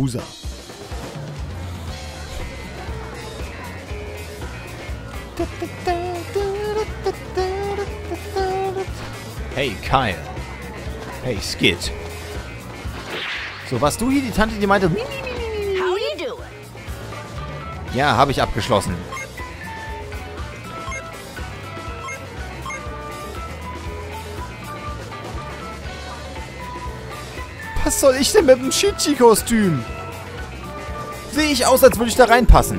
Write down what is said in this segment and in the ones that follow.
Yakuza. Hey, Kyle. Hey, Skid. So, was du hier, die Tante, die meinte... How you doing? Ja, habe ich abgeschlossen. Was soll ich denn mit dem Shichi-Kostüm? Sehe ich aus, als würde ich da reinpassen.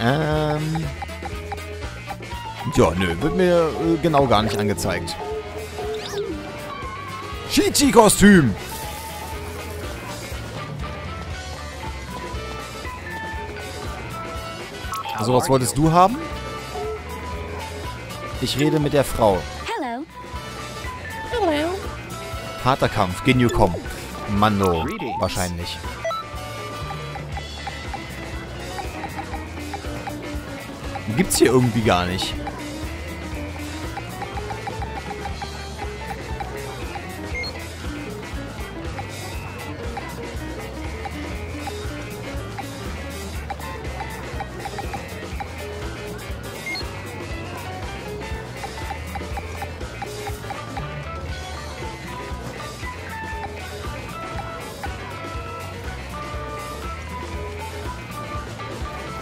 Ähm. Ja, nö, wird mir äh, genau gar nicht angezeigt. Shichi-Kostüm! So, was wolltest du haben? Ich rede mit der Frau. Hello. Harter Kampf, Genyu komm. Mando, wahrscheinlich. Gibt's hier irgendwie gar nicht.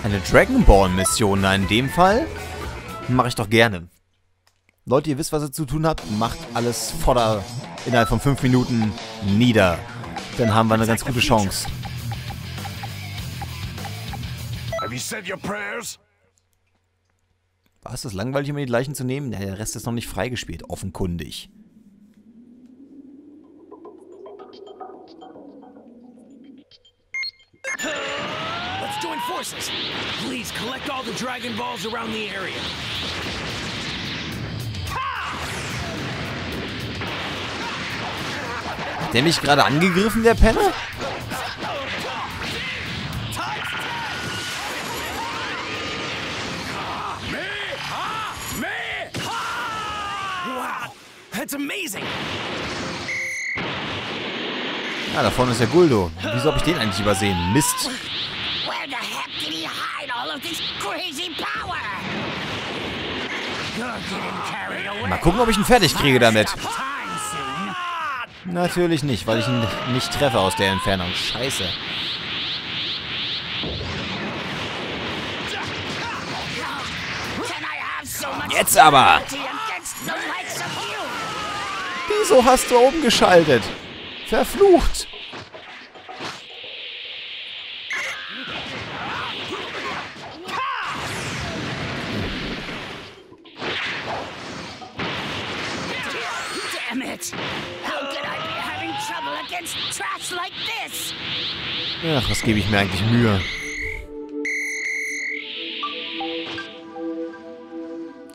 Eine Dragon Ball Mission, na in dem Fall mache ich doch gerne. Leute, ihr wisst, was ihr zu tun habt. Macht alles Fodder innerhalb von 5 Minuten nieder. Dann haben wir eine ganz gute Chance. Have you said your prayers? War es das langweilig, immer die Leichen zu nehmen? Ja, der Rest ist noch nicht freigespielt, offenkundig. Forces. Please collect all the Dragon Balls around the area. Hat der mich gerade angegriffen, der Penner? Wow, that's amazing. Ja, da vorne ist der Guldo. Wieso habe ich den eigentlich übersehen? Mist. Mal gucken, ob ich ihn fertig kriege damit. Natürlich nicht, weil ich ihn nicht treffe aus der Entfernung. Scheiße. Jetzt aber. Wieso hast du oben geschaltet? Verflucht. Ach, was gebe ich mir eigentlich Mühe?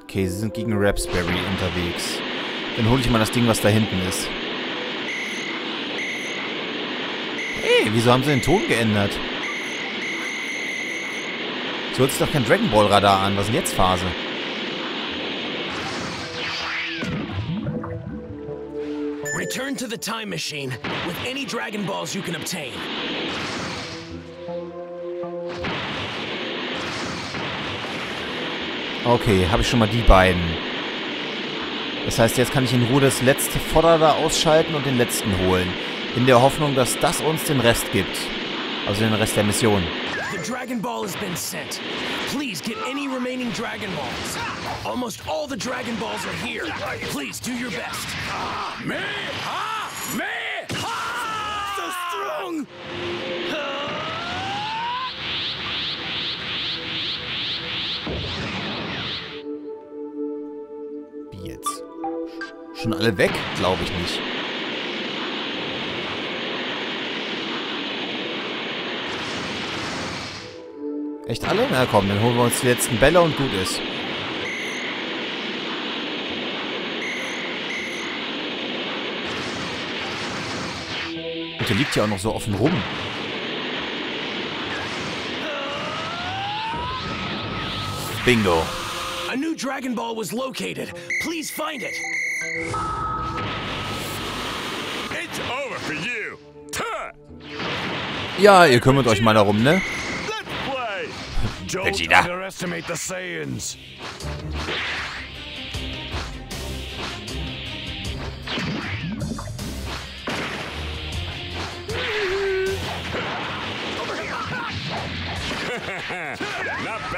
Okay, sie sind gegen Rapsberry unterwegs. Dann hole ich mal das Ding, was da hinten ist. Hey, wieso haben sie den Ton geändert? So hört sich doch kein Dragon Ball Radar an. Was ist denn jetzt Phase? Return to the time machine with any Dragon Balls you can obtain. Okay, habe ich schon mal die beiden. Das heißt, jetzt kann ich in Ruhe das letzte Fodder da ausschalten und den letzten holen. In der Hoffnung, dass das uns den Rest gibt. Also den Rest der Mission. The Dragon Ball has been sent. Please get any remaining Dragon Balls. Almost all the Dragon Balls are here. Please do your best. Me? Ha! Me? Ha! So strong! Wie jetzt? Schon alle weg? Glaube ich nicht. Echt alle? Na komm, dann holen wir uns die letzten Bälle und gut ist. Und der liegt ja auch noch so offen rum. Bingo. A new Dragon Ball was located. Please find it. It's over for you. Ja, ihr kümmert euch mal darum, ne? Vegeta.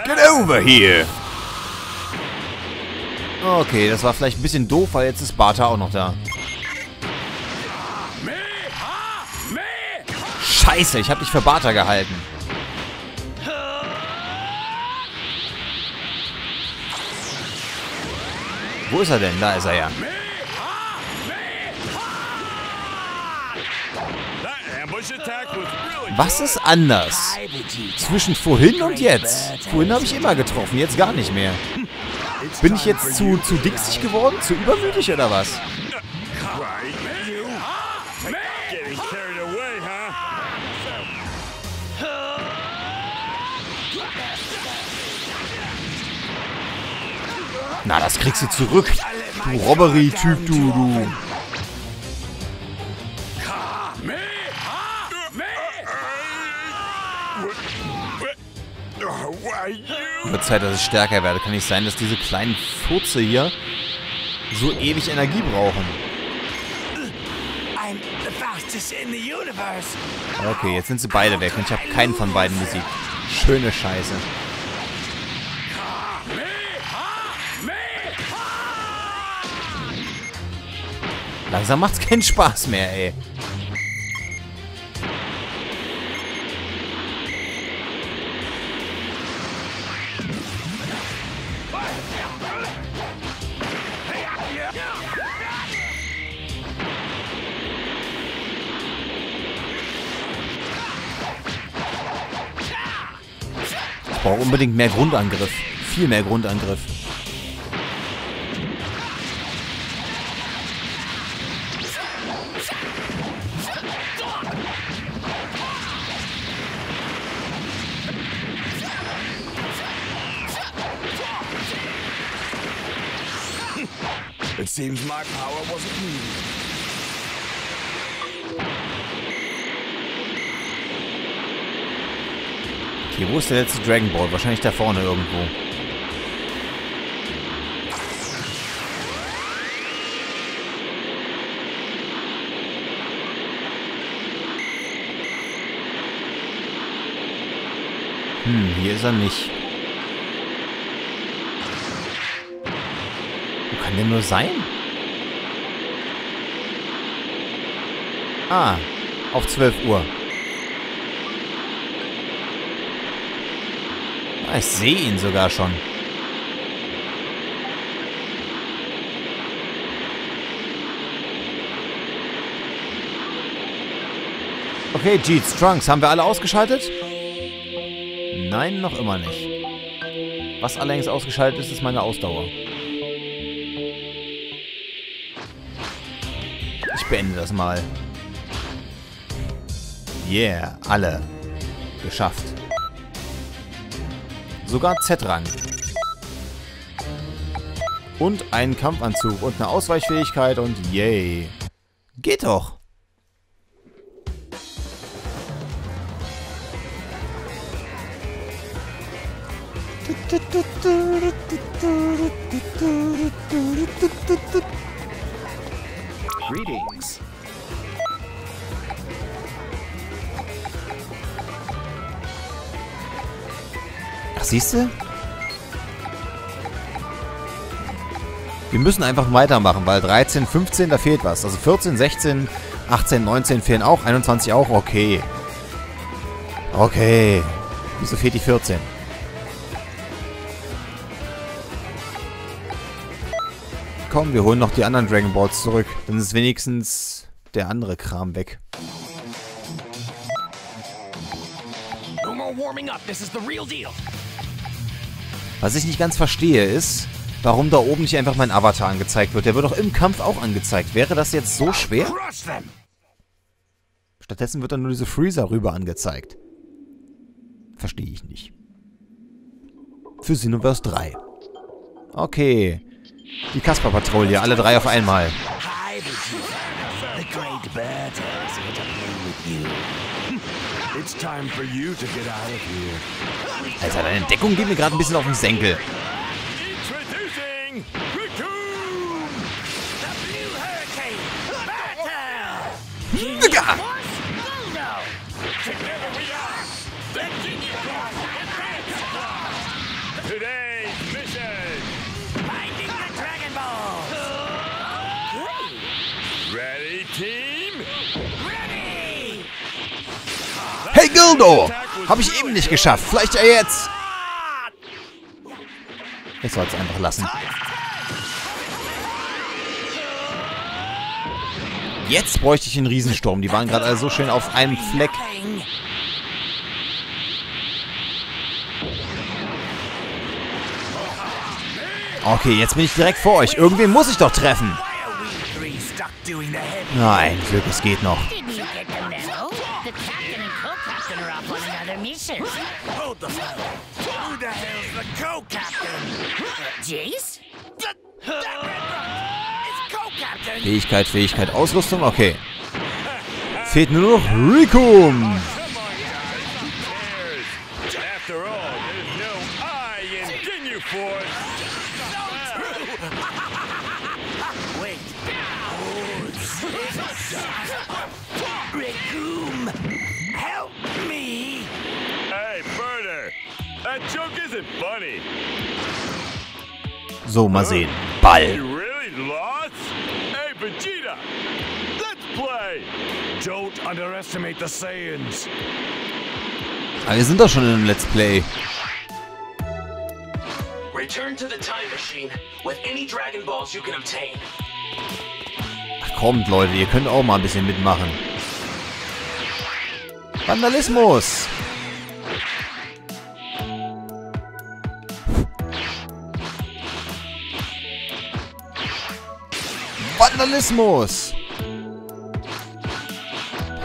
Get over here! Okay, das war vielleicht ein bisschen doof, weil jetzt ist Bata auch noch da. Scheiße, ich hab dich für Bata gehalten. Wo ist er denn? Da ist er ja. Was ist anders? Zwischen vorhin und jetzt? Vorhin habe ich immer getroffen, jetzt gar nicht mehr. Bin ich jetzt zu, zu dicksig geworden? Zu übermütig oder was? Na, das kriegst du zurück. Du Robbery-Typ, du, du. Wird Zeit, dass ich stärker werde. Kann nicht sein, dass diese kleinen Furze hier so ewig Energie brauchen. Okay, jetzt sind sie beide weg und ich habe keinen von beiden besiegt. Schöne Scheiße. Langsam macht's keinen Spaß mehr, ey. Ich brauche unbedingt mehr Grundangriff. Viel mehr Grundangriff. Okay, wo ist der letzte Dragon Ball? Wahrscheinlich da vorne irgendwo. Hm, hier ist er nicht. Wo kann der nur sein? Ah, auf 12 Uhr. Ich sehe ihn sogar schon. Okay, Jeets, Trunks, haben wir alle ausgeschaltet? Nein, noch immer nicht. Was allerdings ausgeschaltet ist, ist meine Ausdauer. Ich beende das mal. Yeah, alle. Geschafft. Sogar Z-Rang. Und einen Kampfanzug und eine Ausweichfähigkeit und yay. Geht doch. Greetings. Siehst du? Wir müssen einfach weitermachen, weil 13, 15, da fehlt was. Also 14, 16, 18, 19 fehlen auch, 21 auch. Okay. Okay. Wieso fehlt die 14? Komm, wir holen noch die anderen Dragon Balls zurück. Dann ist wenigstens der andere Kram weg. No more warming up. This is the real deal. Was ich nicht ganz verstehe ist, warum da oben nicht einfach mein Avatar angezeigt wird. Der wird doch im Kampf auch angezeigt. Wäre das jetzt so schwer? Stattdessen wird dann nur diese Freezer rüber angezeigt. Verstehe ich nicht. Für Xenoverse 3. Okay. Die Kasper-Patrouille, alle drei auf einmal. Alter, deine Deckung geht mir gerade ein bisschen auf den Senkel. Digga! Hey Gildo! Hab ich eben nicht geschafft. Vielleicht ja jetzt. Ich soll es einfach lassen. Jetzt bräuchte ich einen Riesensturm. Die waren gerade alle so schön auf einem Fleck. Okay, jetzt bin ich direkt vor euch. Irgendwen muss ich doch treffen. Nein, Glück, es geht noch. Jace? Fähigkeit, Fähigkeit, Ausrüstung, okay. Fehlt nur noch Rikum. That joke isn't funny. So, mal sehen. Ball. Ah, wir sind doch schon in einem Let's Play. Return to the time machine with any Dragon Balls you can obtain. Ach, kommt, Leute, ihr könnt auch mal ein bisschen mitmachen. Vandalismus! Vandalismus!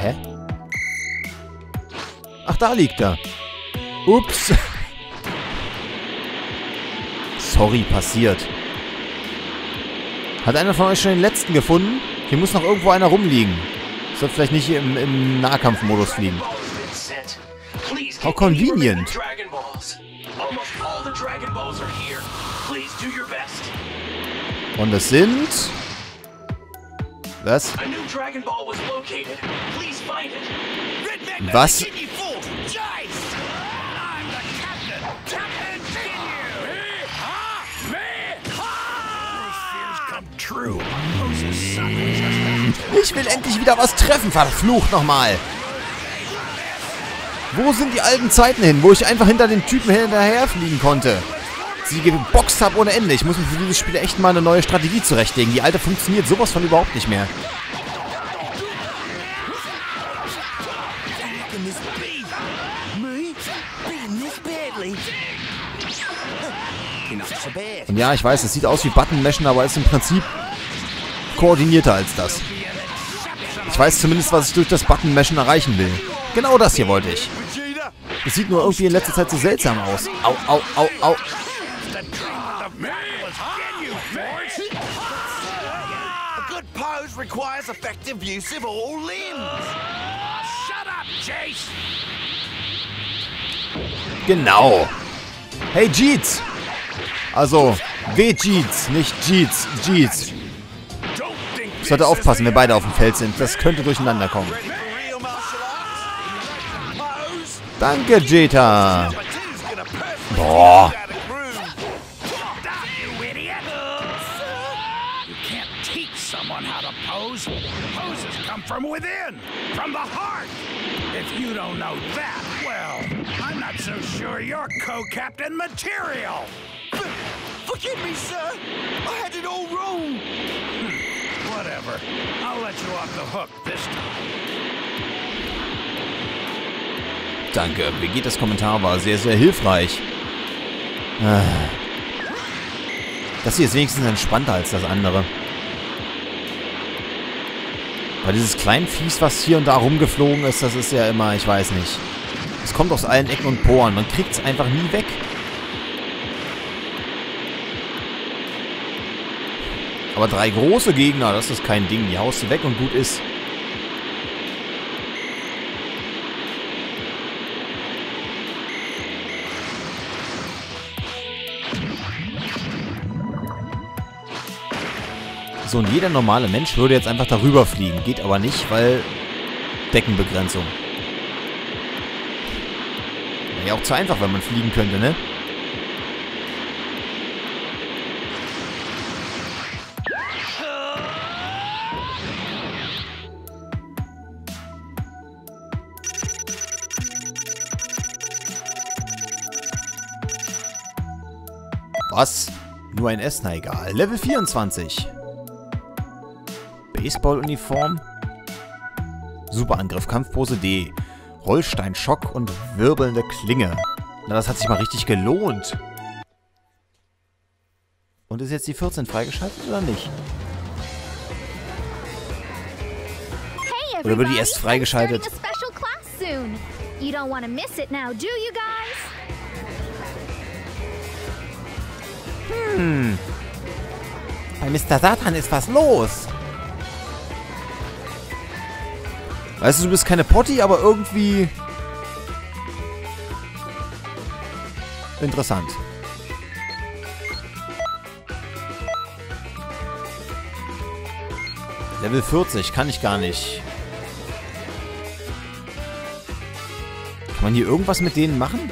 Hä? Ach, da liegt er. Ups. Sorry, passiert. Hat einer von euch schon den letzten gefunden? Hier muss noch irgendwo einer rumliegen. Soll vielleicht nicht im, im Nahkampfmodus fliegen. How convenient. Dragon Balls. Almost Was? Was. Moses' son. Ich will endlich wieder was treffen, verflucht nochmal. Wo sind die alten Zeiten hin, wo ich einfach hinter den Typen hinterherfliegen konnte? Sie geboxt habe ohne Ende. Ich muss mir für dieses Spiel echt mal eine neue Strategie zurechtlegen. Die alte funktioniert sowas von überhaupt nicht mehr. Und ja, ich weiß, es sieht aus wie Button-Mashen, aber ist im Prinzip koordinierter als das. Ich weiß zumindest, was ich durch das Button-Mashen erreichen will. Genau das hier wollte ich. Es sieht nur irgendwie in letzter Zeit so seltsam aus. Au, au, au, au. Battle is Ginyu Force! A good pose requires effective use of all limbs. Shut up, Jace! Genau. Hey, Jeets. Also, W-Jeets, nicht Jeets, Jeets. Ich sollte aufpassen, wenn beide auf dem Feld sind. Das könnte durcheinander kommen. Danke, Jeta. Boah. From within, from the heart. If you don't know that, well, I'm not so sure you're co-captain material. Forgive me, sir. I had it all wrong. Whatever. I'll let you off the hook this time. Danke. Vegetas Kommentar war sehr, sehr hilfreich. Ah. Das hier ist wenigstens entspannter als das andere. Weil dieses Kleinviech, was hier und da rumgeflogen ist, das ist ja immer, ich weiß nicht. Es kommt aus allen Ecken und Poren. Man kriegt es einfach nie weg. Aber drei große Gegner, das ist kein Ding. Die haust du weg und gut ist. So, und jeder normale Mensch würde jetzt einfach darüber fliegen. Geht aber nicht, weil Deckenbegrenzung. Wäre ja auch zu einfach, wenn man fliegen könnte, ne? Was? Nur ein S? Na egal. Level 24. Baseball-Uniform. Superangriff, Kampfpose D. Rollstein, Schock und wirbelnde Klinge. Na, das hat sich mal richtig gelohnt. Und ist jetzt die 14 freigeschaltet oder nicht? Hey Oder wird die erst freigeschaltet? starting a special class soon. You don't want to miss it now, do you guys? Bei Mr. Satan ist was los. Weißt du, du bist keine Potti, aber irgendwie... Interessant. Level 40, kann ich gar nicht. Kann man hier irgendwas mit denen machen?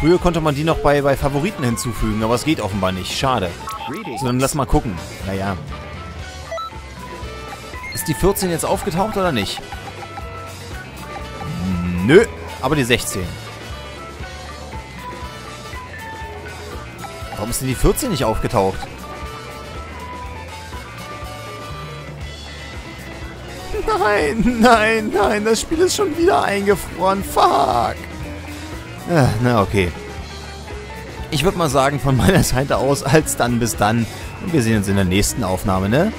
Früher konnte man die noch bei, bei Favoriten hinzufügen, aber es geht offenbar nicht. Schade. So, dann lass mal gucken. Naja. Ist die 14 jetzt aufgetaucht oder nicht? Nö, aber die 16. Warum ist denn die 14 nicht aufgetaucht? Nein, nein, nein, das Spiel ist schon wieder eingefroren. Fuck. Ah, na okay. Ich würde mal sagen, von meiner Seite aus, als dann bis dann. Und wir sehen uns in der nächsten Aufnahme, ne?